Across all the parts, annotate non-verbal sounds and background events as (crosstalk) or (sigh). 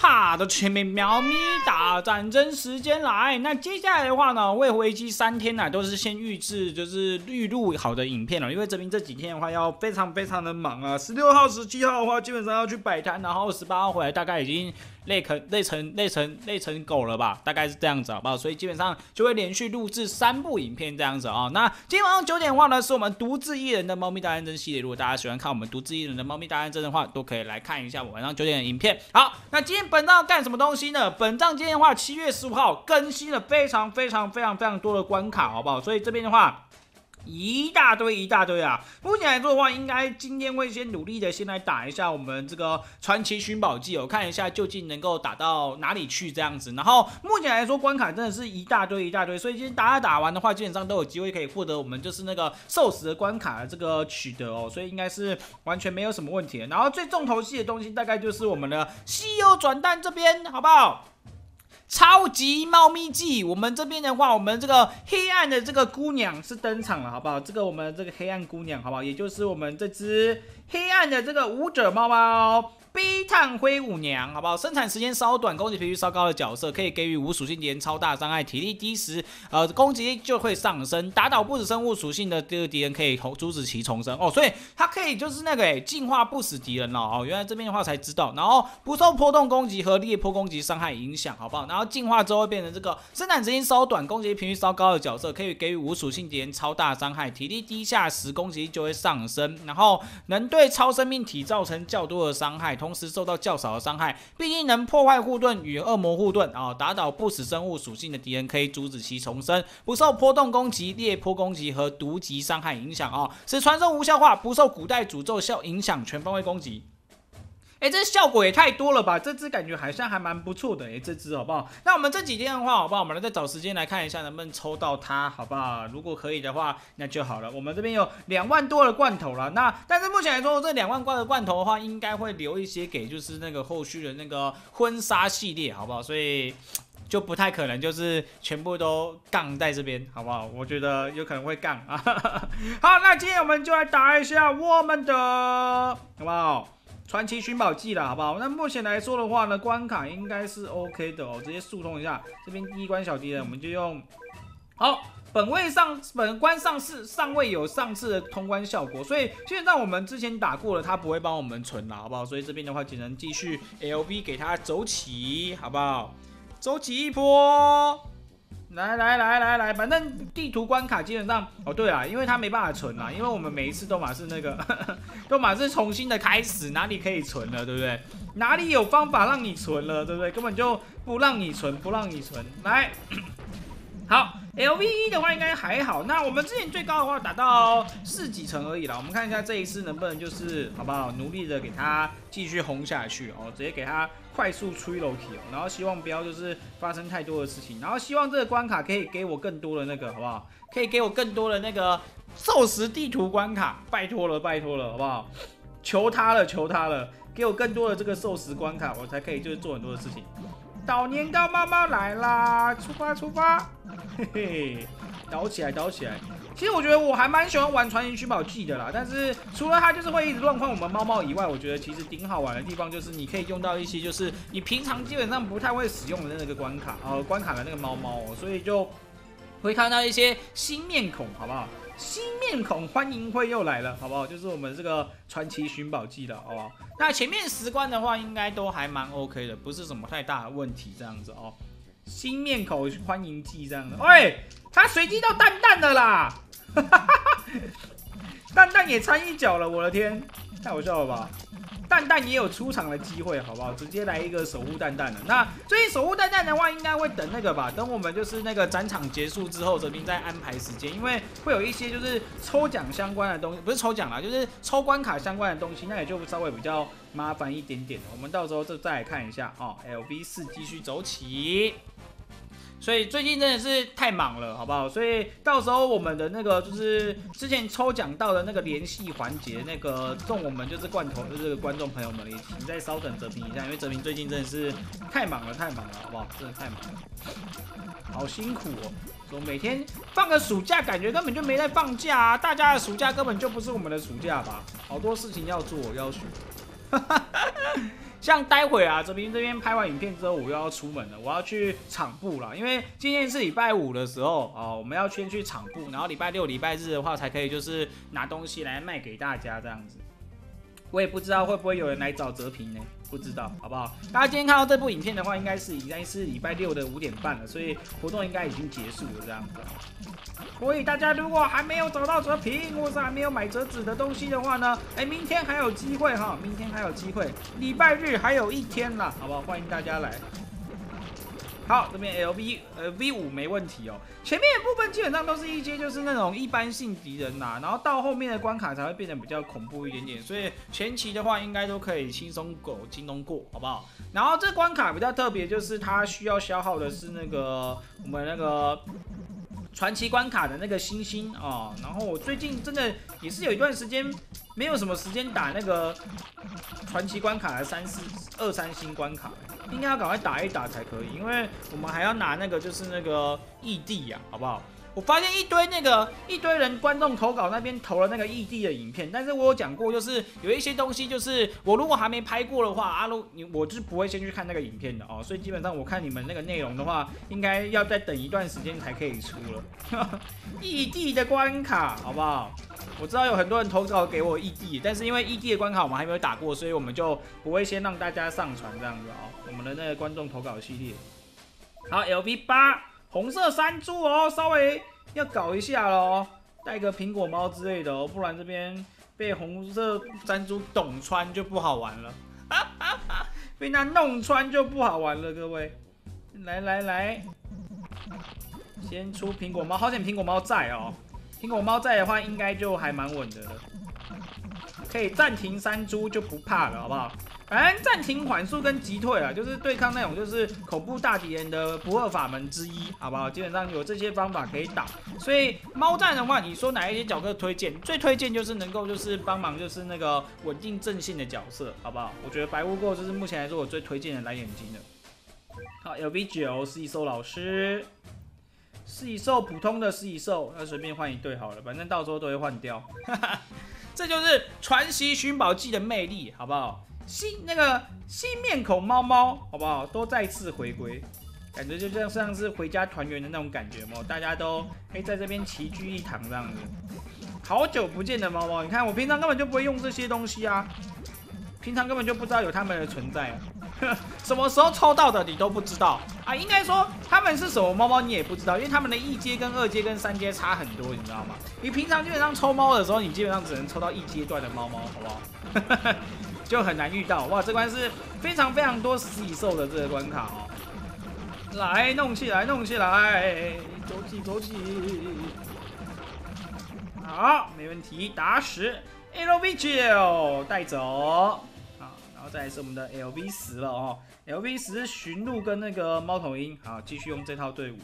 哈的全民喵咪打战争时间来。那接下来的话呢，为回击三天呢，都是先预制就是预录好的影片了，因为这边这几天的话要非常非常的忙啊。十六号、十七号的话，基本上要去摆摊，然后十八号回来，大概已经。累成累成累成累成狗了吧？大概是这样子，好不好？所以基本上就会连续录制三部影片这样子啊。那今天晚上九点的话呢，是我们独自一人的猫咪大战争系列。如果大家喜欢看我们独自一人的猫咪大战争的话，都可以来看一下我晚上九点的影片。好，那今天本章要干什么东西呢？本章今天的话，七月十五号更新了非常非常非常非常多的关卡，好不好？所以这边的话。一大堆一大堆啊！目前来说的话，应该今天会先努力的先来打一下我们这个传奇寻宝记，哦看一下究竟能够打到哪里去这样子。然后目前来说关卡真的是一大堆一大堆，所以今天打打打完的话，基本上都有机会可以获得我们就是那个受死的关卡的这个取得哦，所以应该是完全没有什么问题。然后最重头戏的东西大概就是我们的西游转蛋这边，好不好？超级猫咪季，我们这边的话，我们这个黑暗的这个姑娘是登场了，好不好？这个我们这个黑暗姑娘，好不好？也就是我们这只黑暗的这个舞者猫猫。悲叹灰舞娘，好不好？生产时间稍短，攻击频率稍高的角色，可以给予无属性敌人超大伤害，体力低时，呃，攻击力就会上升。打倒不死生物属性的这个敌人，可以阻止其重生。哦，所以它可以就是那个诶，进化不死敌人了。哦，原来这边的话才知道。然后不受波动攻击和裂波攻击伤害影响，好不好？然后进化之后会变成这个生产时间稍短，攻击频率稍高的角色，可以给予无属性敌人超大伤害，体力低下时攻击力就会上升。然后能对超生命体造成较多的伤害，同时受到较少的伤害，毕竟能破坏护盾与恶魔护盾啊，打倒不死生物属性的敌人，可以阻止其重生，不受波动攻击、裂波攻击和毒级伤害影响啊，使传送无效化，不受古代诅咒效影响，全方位攻击。哎，这效果也太多了吧！这只感觉好像还蛮不错的哎，这只好不好？那我们这几天的话，好不好？我们来再找时间来看一下能不能抽到它，好不好？如果可以的话，那就好了。我们这边有两万多的罐头了，那但是目前来说，这两万罐的罐头的话，应该会留一些给就是那个后续的那个婚纱系列，好不好？所以就不太可能就是全部都杠在这边，好不好？我觉得有可能会杠啊。(laughs) 好，那今天我们就来打一下我们的，好不好？传奇寻宝记了，好不好？那目前来说的话呢，关卡应该是 OK 的哦。直接速通一下，这边第一关小敌人，我们就用好本位上本关上次尚未有上次的通关效果，所以现在我们之前打过了，他不会帮我们存了，好不好？所以这边的话只能继续 LV 给他走起，好不好？走起一波。来来来来来，反正地图关卡基本上哦，对啊，因为它没办法存啦，因为我们每一次都嘛是那个，(laughs) 都嘛是重新的开始，哪里可以存了，对不对？哪里有方法让你存了，对不对？根本就不让你存，不让你存。来，(coughs) 好，LV 的话应该还好。那我们之前最高的话打到四几层而已啦，我们看一下这一次能不能就是好不好，努力的给它继续轰下去哦，直接给它。快速吹楼梯哦，然后希望不要就是发生太多的事情，然后希望这个关卡可以给我更多的那个，好不好？可以给我更多的那个寿司地图关卡，拜托了，拜托了，好不好？求他了，求他了，给我更多的这个寿司关卡，我才可以就是做很多的事情。捣年糕妈妈来啦，出发出发，嘿嘿，捣起来捣起来。其实我觉得我还蛮喜欢玩传奇寻宝记的啦，但是除了它就是会一直乱换我们猫猫以外，我觉得其实挺好玩的地方就是你可以用到一些就是你平常基本上不太会使用的那个关卡，呃，关卡的那个猫猫，所以就会看到一些新面孔，好不好？新面孔欢迎会又来了，好不好？就是我们这个传奇寻宝记的，好不好？那前面十关的话应该都还蛮 OK 的，不是什么太大的问题，这样子哦。新面孔欢迎记这样的，喂，他随机到蛋蛋的啦。哈哈哈蛋蛋也掺一脚了，我的天，太好笑了吧！蛋蛋也有出场的机会，好不好？直接来一个守护蛋蛋了。那所以守护蛋蛋的话，应该会等那个吧？等我们就是那个展场结束之后，这边再安排时间，因为会有一些就是抽奖相关的东西，不是抽奖啦，就是抽关卡相关的东西，那也就稍微比较麻烦一点点。我们到时候就再来看一下哦。L V 四继续走起。所以最近真的是太忙了，好不好？所以到时候我们的那个就是之前抽奖到的那个联系环节，那个送我们就是罐头就是观众朋友们，也请再稍等泽平一下，因为泽平最近真的是太忙了，太忙了，好不好？真的太忙了，好辛苦哦！说每天放个暑假，感觉根本就没在放假啊！大家的暑假根本就不是我们的暑假吧？好多事情要做，要学。像待会啊，泽平这边拍完影片之后，我又要出门了，我要去厂部了，因为今天是礼拜五的时候哦，我们要先去厂部，然后礼拜六、礼拜日的话才可以就是拿东西来卖给大家这样子。我也不知道会不会有人来找泽平呢？不知道，好不好？大家今天看到这部影片的话，应该是已经是礼拜六的五点半了，所以活动应该已经结束了这样子。所以大家如果还没有找到折屏，或是还没有买折纸的东西的话呢，哎，明天还有机会哈，明天还有机会，礼拜日还有一天啦，好不好？欢迎大家来。好，这边 L V 呃 V 五没问题哦。前面的部分基本上都是一些就是那种一般性敌人呐，然后到后面的关卡才会变得比较恐怖一点点。所以前期的话应该都可以轻松苟，轻松过，好不好？然后这关卡比较特别，就是它需要消耗的是那个我们那个传奇关卡的那个星星啊。然后我最近真的也是有一段时间没有什么时间打那个传奇关卡的三四二三星关卡。应该要赶快打一打才可以，因为我们还要拿那个就是那个异地呀，好不好？我发现一堆那个一堆人观众投稿那边投了那个异地的影片，但是我有讲过，就是有一些东西，就是我如果还没拍过的话，阿鲁你我就是不会先去看那个影片的哦，所以基本上我看你们那个内容的话，应该要再等一段时间才可以出了。异地的关卡，好不好？我知道有很多人投稿给我异地，但是因为异地的关卡我们还没有打过，所以我们就不会先让大家上传这样子哦。我们的那个观众投稿系列，好，L V 八红色山猪哦，稍微要搞一下喽，带个苹果猫之类的哦，不然这边被红色山猪捅穿就不好玩了，(laughs) 被它弄穿就不好玩了，各位，来来来，先出苹果猫，好险苹果猫在哦。苹果猫在的话，应该就还蛮稳的了。可以暂停山猪就不怕了，好不好？反正暂停缓速跟击退啊，就是对抗那种就是恐怖大敌人的不二法门之一，好不好？基本上有这些方法可以打。所以猫战的话，你说哪一些角色推荐？最推荐就是能够就是帮忙就是那个稳定阵线的角色，好不好？我觉得白污垢就是目前来说我最推荐的蓝眼睛的。好，L V 九是一兽老师。是一兽普通的是一兽，那随便换一对好了，反正到时候都会换掉。哈哈这就是传奇寻宝记的魅力，好不好？新那个新面孔猫猫，好不好？都再次回归，感觉就像像是回家团圆的那种感觉嘛，大家都可以在这边齐聚一堂这样子。好久不见的猫猫，你看我平常根本就不会用这些东西啊，平常根本就不知道有它们的存在。什么时候抽到的你都不知道啊？应该说他们是什么猫猫你也不知道，因为他们的一阶跟二阶跟三阶差很多，你知道吗？你平常基本上抽猫的时候，你基本上只能抽到一阶段的猫猫，好不好？(laughs) 就很难遇到哇！这关是非常非常多死蚁兽的这个关卡哦。来弄起来，弄起来，走起走起。好，没问题，打死 L V 九带走。然后再来是我们的 L V 十了哦，L V 十驯鹿跟那个猫头鹰，好，继续用这套队伍。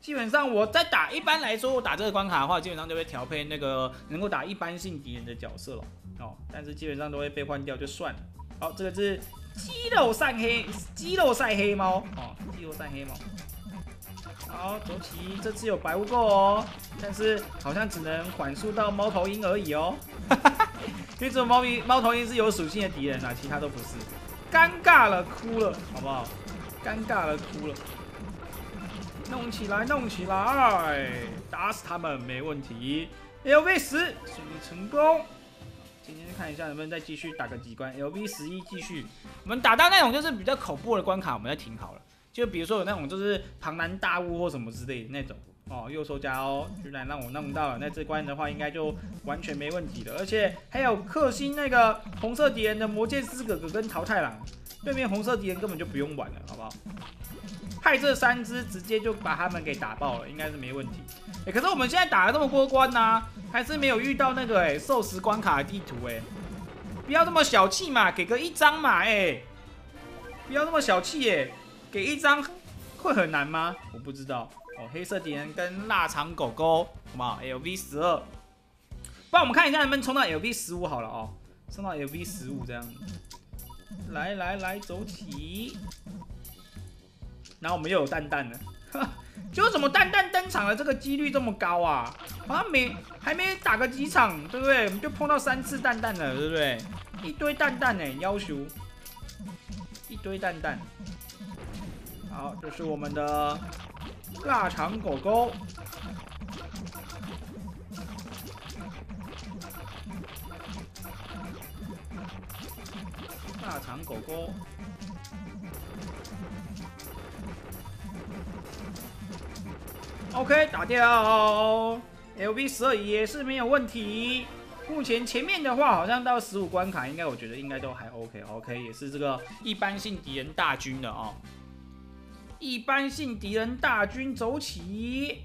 基本上我在打，一般来说我打这个关卡的话，基本上就会调配那个能够打一般性敌人的角色了哦。但是基本上都会被换掉，就算了。好，这个是肌肉晒黑，肌肉晒黑猫哦，肌肉晒黑猫。好，走起，这次有白污垢哦，但是好像只能缓速到猫头鹰而已哦。(laughs) 因为这种猫咪猫头鹰是有属性的敌人啊，其他都不是。尴尬了，哭了，好不好？尴尬了，哭了。弄起来，弄起来，打死他们没问题。L V 十顺利成功。今天看一下能不能再继续打个几关。L V 十一继续，我们打到那种就是比较恐怖的关卡，我们再停好了。就比如说有那种就是庞然大物或什么之类的那种。哦，右手加哦，居然让我弄到了，那这关的话应该就完全没问题了。而且还有克星那个红色敌人的魔剑师哥哥跟桃太郎，对面红色敌人根本就不用玩了，好不好？派这三只直接就把他们给打爆了，应该是没问题。哎，可是我们现在打了这么多关呢，还是没有遇到那个哎寿司关卡的地图哎，不要这么小气嘛，给个一张嘛哎，不要那么小气哎，给一张会很难吗？我不知道。哦，黑色敌人跟腊肠狗狗，好不好？L V 十二，不然我们看一下能不能冲到 L V 十五好了哦，冲到 L V 十五这样。来来来，走起。然后我们又有蛋蛋了，就怎么蛋蛋登场的这个几率这么高啊？好像没还没打个几场，对不对？我们就碰到三次蛋蛋了，对不对？一堆蛋蛋呢，要求。一堆蛋蛋。好，这是我们的腊肠狗狗。腊肠狗狗。OK，打掉。LV 十二也是没有问题。目前前面的话，好像到十五关卡，应该我觉得应该都还 OK。OK，也是这个一般性敌人大军的哦。一般性敌人大军走起。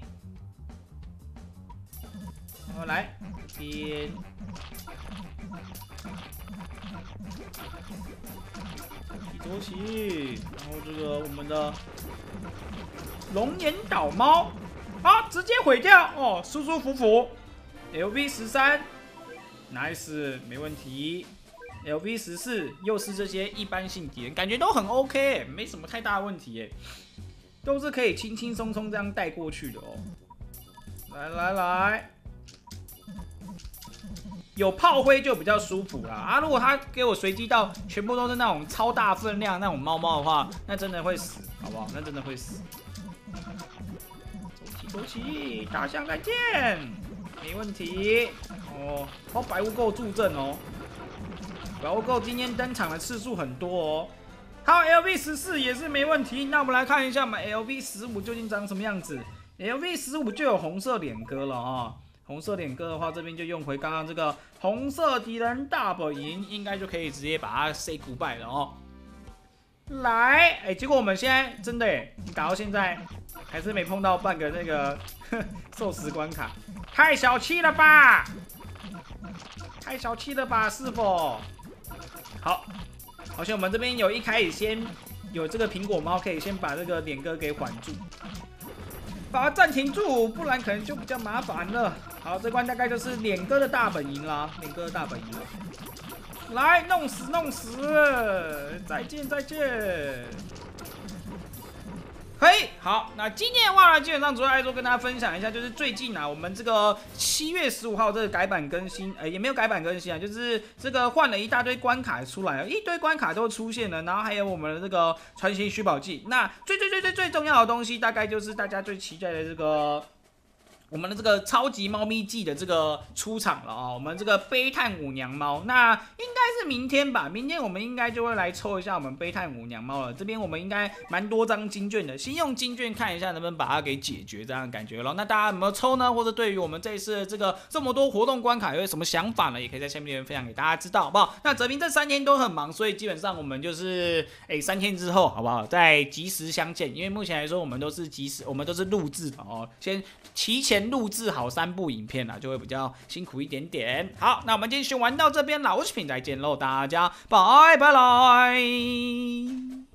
我来边，走起。然后这个我们的龙眼岛猫。好，直接毁掉哦，舒舒服服。LV 十三，nice，没问题。LV 十四又是这些一般性敌人，感觉都很 OK，没什么太大问题，哎，都是可以轻轻松松这样带过去的哦。来来来，有炮灰就比较舒服啦。啊！如果他给我随机到全部都是那种超大分量那种猫猫的话，那真的会死，好不好？那真的会死。走起走起，大象再见，没问题哦。哦，白雾垢助阵哦，白雾垢今天登场的次数很多哦。好，LV 十四也是没问题。那我们来看一下，我们 LV 十五究竟长什么样子？LV 十五就有红色脸哥了啊。红色点哥的话，这边就用回刚刚这个红色敌人大本营，应该就可以直接把它 say goodbye 了哦。来，哎，结果我们现在真的哎，打到现在。还是没碰到半个那个 (laughs) 寿司关卡，太小气了吧！太小气了吧，是否。好，好像我们这边有一开始先有这个苹果猫，可以先把这个点哥给缓住，把它暂停住，不然可能就比较麻烦了。好，这关大概就是脸哥的大本营了，脸哥的大本营。来，弄死弄死！再见再见。嘿，好，那今天的话呢，基本上主要来说跟大家分享一下，就是最近啊，我们这个七月十五号这个改版更新，呃，也没有改版更新啊，就是这个换了一大堆关卡出来，一堆关卡都出现了，然后还有我们的这个传奇寻宝记，那最最最最最重要的东西，大概就是大家最期待的这个。我们的这个超级猫咪季的这个出场了啊！我们这个悲叹舞娘猫，那应该是明天吧？明天我们应该就会来抽一下我们悲叹舞娘猫了。这边我们应该蛮多张金券的，先用金券看一下能不能把它给解决，这样的感觉了。那大家有没有抽呢？或者对于我们这一次这个这么多活动关卡有什么想法呢？也可以在下面留言分享给大家知道，好不好？那泽平这三天都很忙，所以基本上我们就是哎三天之后好不好？再及时相见，因为目前来说我们都是及时，我们都是录制的哦，先提前。(laughs) 录制好三部影片啊，就会比较辛苦一点点。好，那我们今天先玩到这边了，视频，再见喽，大家拜拜拜。